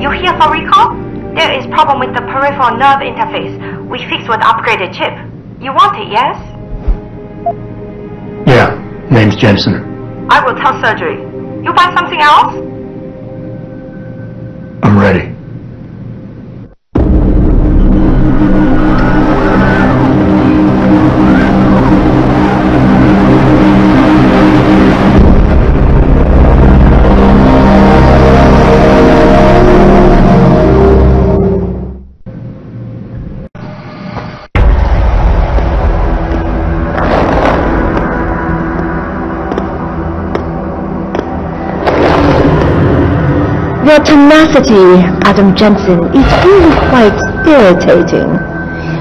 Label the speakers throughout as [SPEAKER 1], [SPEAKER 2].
[SPEAKER 1] You here for recall? There is problem with the peripheral nerve interface. We fixed with upgraded chip. You want it, yes?
[SPEAKER 2] Yeah, name's Jensen.
[SPEAKER 1] I will tell surgery. You buy something else?
[SPEAKER 2] I'm ready.
[SPEAKER 3] Your tenacity, Adam Jensen, is really quite irritating.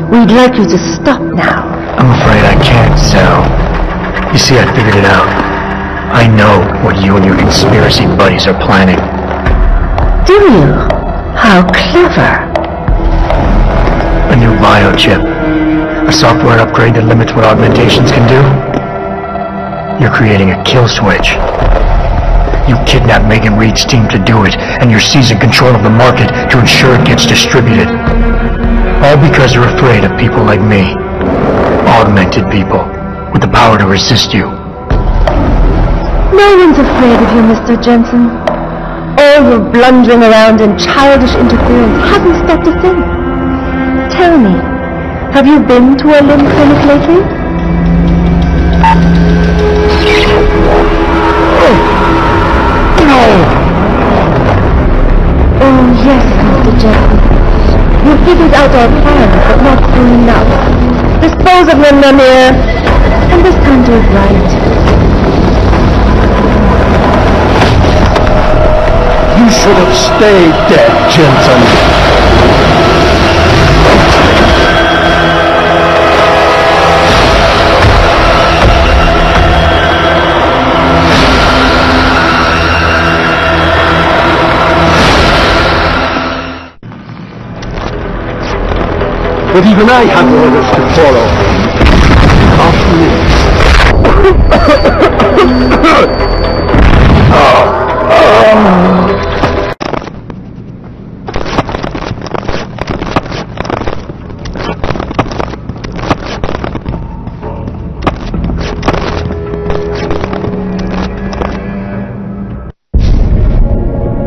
[SPEAKER 3] We'd like you to stop now.
[SPEAKER 2] I'm afraid I can't, Sal. You see, I figured it out. I know what you and your conspiracy buddies are planning.
[SPEAKER 3] Do you? How clever.
[SPEAKER 2] A new biochip. A software upgrade that limits what augmentations can do. You're creating a kill switch. You kidnapped Megan Reed's team to do it, and you're seizing control of the market to ensure it gets distributed. All because you're afraid of people like me. Augmented people, with the power to resist you.
[SPEAKER 3] No one's afraid of you, Mr. Jensen. All your blundering around and childish interference hasn't stopped a thing. Tell me, have you been to a limb clinic lately? Yes, Mr. Jensen. You figured out our plan, but not soon enough. Dispose of him, Namir, and this time do it right.
[SPEAKER 4] You should have stayed dead, Jensen. But even I have orders to follow. After this.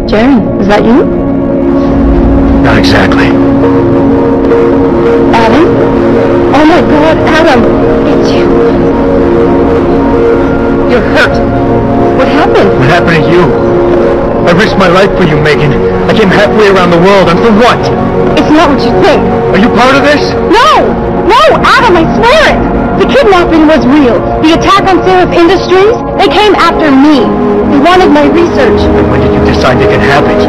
[SPEAKER 3] Jerry, is that you?
[SPEAKER 2] Not exactly.
[SPEAKER 3] Adam? Oh my god, Adam! It's you. You're hurt. What happened?
[SPEAKER 2] What happened to you? I risked my life for you, Megan. I came halfway around the world, and for what?
[SPEAKER 3] It's not what you think.
[SPEAKER 2] Are you part of this?
[SPEAKER 3] No! No, Adam, I swear it! The kidnapping was real. The attack on Sarif Industries, they came after me. They wanted my research.
[SPEAKER 2] Then when did you decide they could have it?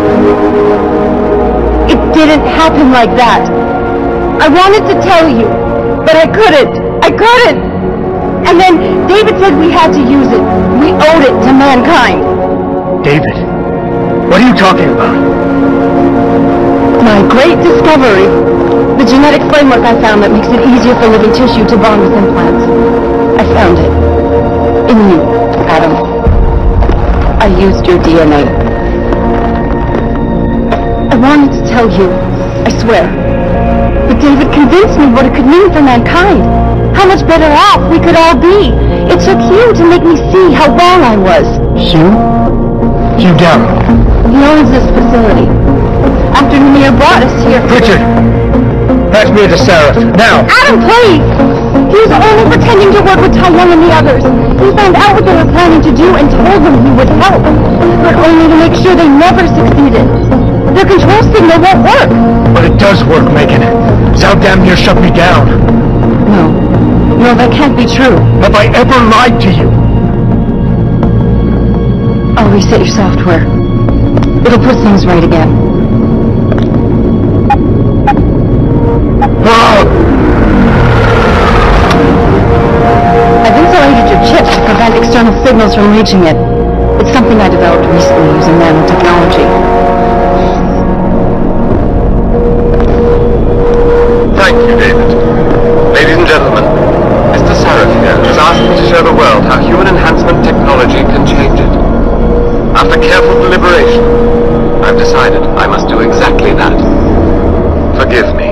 [SPEAKER 3] It didn't happen like that. I wanted to tell you, but I couldn't. I couldn't. And then David said we had to use it. We owed it to mankind.
[SPEAKER 2] David, what are you talking about?
[SPEAKER 3] My great discovery. The genetic framework I found that makes it easier for living tissue to bond with implants. I found it. In you, Adam. I used your DNA. I wanted to tell you, I swear. But David convinced me what it could mean for mankind. How much better off we could all be. It took you to make me see how wrong I was.
[SPEAKER 2] Hugh? Hugh Darrow.
[SPEAKER 3] He owns this facility. After Namir brought us here...
[SPEAKER 2] Pritchard! Pass me to Sarif, now!
[SPEAKER 3] Adam, please! He was only pretending to work with Tai Yong and the others. He found out what they were planning to do and told them he would help. But only to make sure they never succeeded. Their control signal won't work.
[SPEAKER 2] But it does work, Megan. Sal damn near shut me down.
[SPEAKER 3] No. No, that can't be true.
[SPEAKER 2] Have I ever lied to you?
[SPEAKER 3] I'll reset your software. It'll put things right again.
[SPEAKER 2] Ah!
[SPEAKER 3] I've insulated your chips to prevent external signals from reaching it. It's something I developed recently using nanotechnology.
[SPEAKER 5] Show the world how human enhancement technology can change it. After careful deliberation, I've decided I must do exactly that. Forgive me.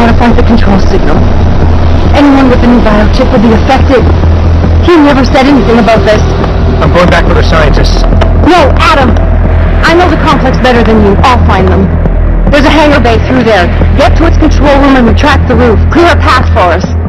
[SPEAKER 3] He's modified the control signal. Anyone with the new biochip will be affected. He never said anything about this.
[SPEAKER 2] I'm going back with the scientists.
[SPEAKER 3] No, Adam! I know the complex better than you. I'll find them. There's a hangar bay through there. Get to its control room and retract the roof. Clear a path for us.